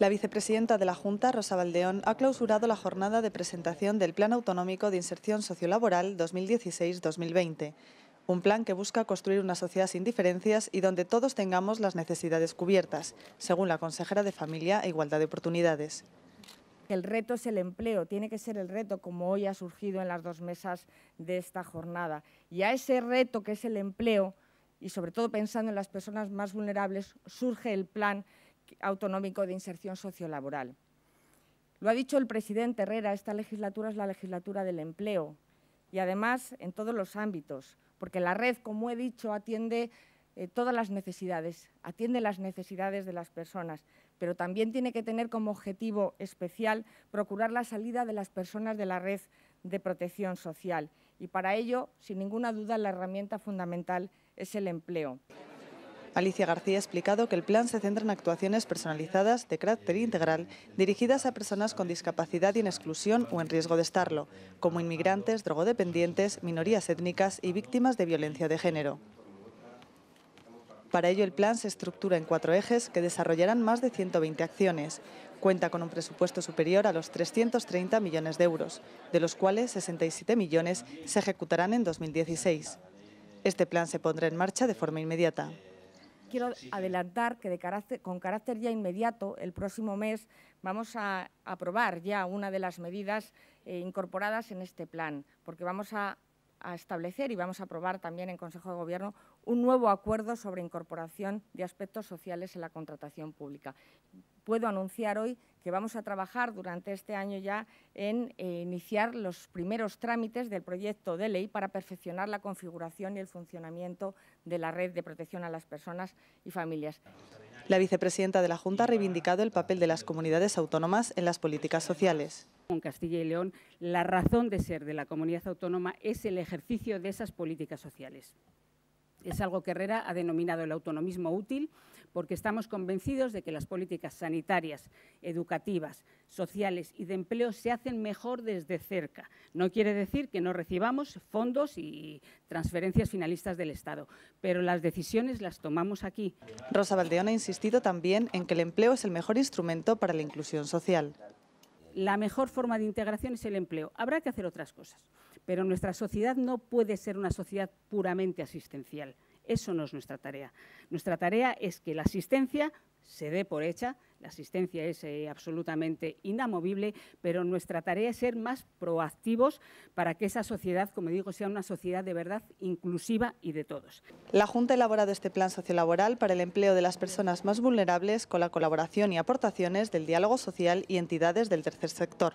La vicepresidenta de la Junta, Rosa Valdeón, ha clausurado la jornada de presentación del Plan Autonómico de Inserción Sociolaboral 2016-2020, un plan que busca construir una sociedad sin diferencias y donde todos tengamos las necesidades cubiertas, según la consejera de Familia e Igualdad de Oportunidades. El reto es el empleo, tiene que ser el reto como hoy ha surgido en las dos mesas de esta jornada. Y a ese reto que es el empleo, y sobre todo pensando en las personas más vulnerables, surge el plan autonómico de inserción sociolaboral. Lo ha dicho el presidente Herrera, esta legislatura es la legislatura del empleo y además en todos los ámbitos, porque la red, como he dicho, atiende eh, todas las necesidades, atiende las necesidades de las personas, pero también tiene que tener como objetivo especial procurar la salida de las personas de la red de protección social y para ello, sin ninguna duda, la herramienta fundamental es el empleo. Alicia García ha explicado que el plan se centra en actuaciones personalizadas de carácter integral dirigidas a personas con discapacidad y en exclusión o en riesgo de estarlo, como inmigrantes, drogodependientes, minorías étnicas y víctimas de violencia de género. Para ello, el plan se estructura en cuatro ejes que desarrollarán más de 120 acciones. Cuenta con un presupuesto superior a los 330 millones de euros, de los cuales 67 millones se ejecutarán en 2016. Este plan se pondrá en marcha de forma inmediata quiero adelantar que con carácter ya inmediato, el próximo mes, vamos a aprobar ya una de las medidas eh, incorporadas en este plan, porque vamos a, a establecer y vamos a aprobar también en Consejo de Gobierno un nuevo acuerdo sobre incorporación de aspectos sociales en la contratación pública puedo anunciar hoy que vamos a trabajar durante este año ya en eh, iniciar los primeros trámites del proyecto de ley para perfeccionar la configuración y el funcionamiento de la red de protección a las personas y familias. La vicepresidenta de la Junta ha reivindicado el papel de las comunidades autónomas en las políticas sociales. En Castilla y León, la razón de ser de la comunidad autónoma es el ejercicio de esas políticas sociales. Es algo que Herrera ha denominado el autonomismo útil, porque estamos convencidos de que las políticas sanitarias, educativas, sociales y de empleo se hacen mejor desde cerca. No quiere decir que no recibamos fondos y transferencias finalistas del Estado, pero las decisiones las tomamos aquí. Rosa Valdeón ha insistido también en que el empleo es el mejor instrumento para la inclusión social la mejor forma de integración es el empleo. Habrá que hacer otras cosas, pero nuestra sociedad no puede ser una sociedad puramente asistencial. Eso no es nuestra tarea. Nuestra tarea es que la asistencia se dé por hecha, la asistencia es eh, absolutamente inamovible, pero nuestra tarea es ser más proactivos para que esa sociedad, como digo, sea una sociedad de verdad inclusiva y de todos. La Junta ha elaborado este plan sociolaboral para el empleo de las personas más vulnerables con la colaboración y aportaciones del diálogo social y entidades del tercer sector.